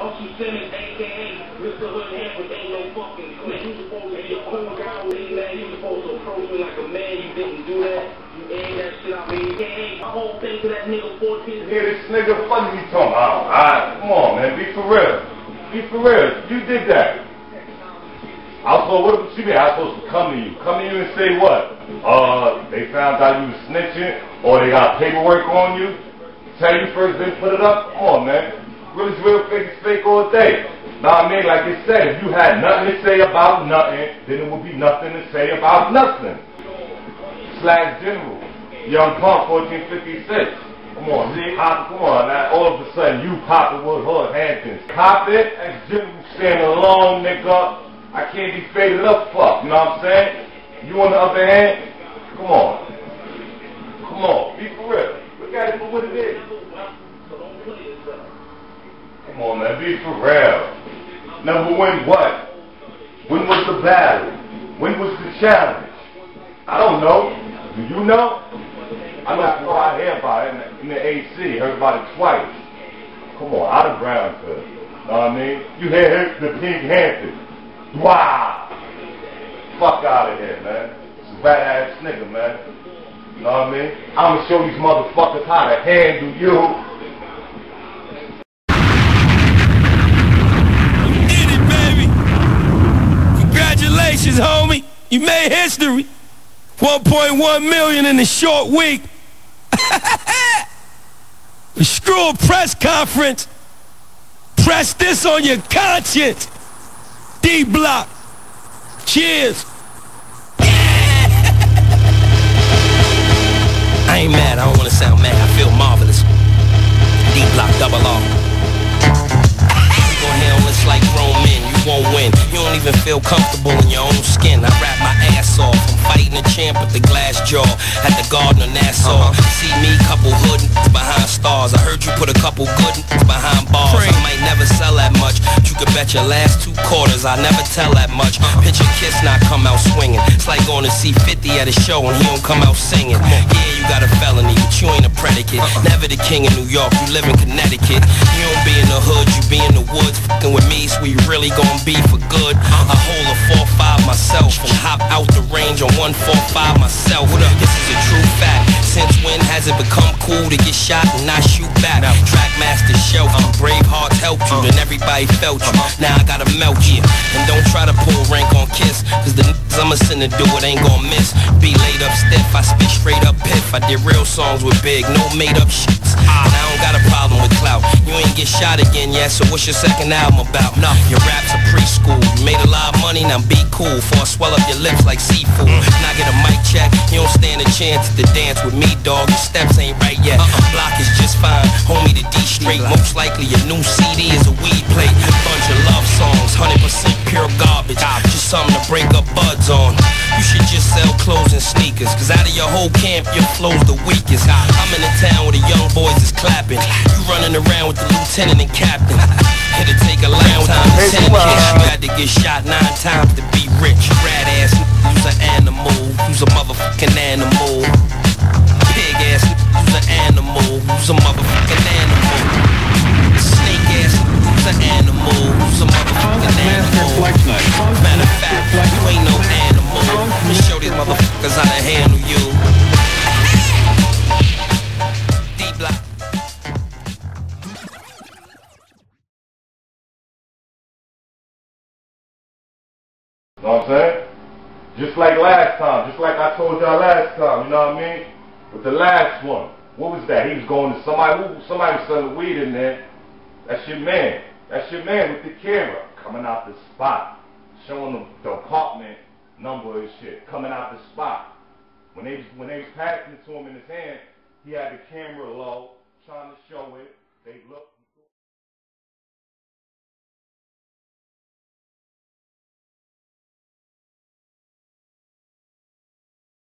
Hustle Simmons, aka Mr. Hood Hand, but ain't no fucking snitch. You supposed to be a cool guy with me, man. You supposed to approach me like a man. You didn't do that. You aimed that shit out me. You ain't my whole thing to that nigga 14. Hear this nigga, fuck you talking about? Alright, come on, man. Be for real. Be for real. You did that. I was supposed, what you mean? I was supposed to come to you. Come to you and say what? Uh, they found out you was snitching, or they got paperwork on you. Tell you first, then put it up. Come on, man. Real is real, fake fake all day. Now I mean, like you said, if you had nothing to say about nothing, then it would be nothing to say about nothing. Slash General, Young Pump, 1456. Come on, see, pop, come on, now all of a sudden you popping with Hood Hamptons. Pop it, as General standing alone, nigga. I can't be faded up, fuck, you know what I'm saying? You on the other hand, come on. Come on, be for real. Look at it for what it is. Come on, man, be for real. Number one, what? When was the battle? When was the challenge? I don't know. Do you know? I know before I hear about it in the, AC, heard about it twice. Come on, out of Brownsville. Know what I mean? You hear the Pink Hampton. Wow. Fuck out of here, man. It's a bad ass nigga, man. You know what I mean? I'm gonna show these motherfuckers how to handle you. You did it, baby. Congratulations, homie. You made history. 1.1 million in a short week. Screw a press conference. Press this on your conscience. D Block. Cheers. I ain't mad. I don't want to sound mad. I feel marvelous. D Block double R. Gon' handle this like grown men. You won't win. Even feel comfortable in your own skin. I rap my ass off. I'm fighting a champ with the glass jaw at the Garden of Nassau. Uh-huh. See me, couple hood behind stars. I heard you put a couple good behind bars. I might never sell that much. but You could bet your last two quarters I never tell that much. Picture Kiss not come out swinging. It's like going to see 50 at a show and he don't come out singing. Yeah, you got a felony, but you ain't a predicate. Never the king of New York, you live in Connecticut. You don't be in the hood, you be in the woods. Fucking with me, so we really gon' be for good. I hold a 4-5 myself and hop out the range on 145 myself. This is a true fact. Since when has it become cool to get shot and not shoot back? Trackmaster shelf you, Bravehearts helped you, uh. then everybody felt you. Uh. Now I gotta melt you. And don't try to pull rank on Kiss, cause the niggas I'ma send to do it ain't gon' miss. Be laid up stiff, I spit straight up piff. I did real songs with big, no made up shits. Ah. And I don't got a problem with clout. You ain't get shot again yet, so what's your second album about? No, your raps are preschool. You made a lot of money, now be cool. Before I swell up your lips like seafood. I get a mic check, you don't stand a chance to dance with me, dog. Your steps ain't right yet. Uh-uh. Block is just fine, homie. The D straight. Most likely your new CD is a weed plate. Bunch of love songs, 100% pure garbage. Just something to break up buds on. You should just sell clothes and sneakers. Cause out of your whole camp, your flow's the weakest. I'm in the town where the young boys is clapping. You running around with the lieutenant and captain. It'll take a lifetime to Hey, ten come on. kiss. You had to get shot nine times to be rich. Rat ass, you's an animal. You's a You know what I'm saying? Just like last time, just like I told y'all last time, you know what I mean? With the last one, what was that? He was going to somebody, who, somebody was selling weed in there. That's your man. That's your man with the camera coming out the spot, showing them the apartment number and shit, coming out the spot. When they when they was passing it to him in his hand, he had the camera low, trying to show it. They looked.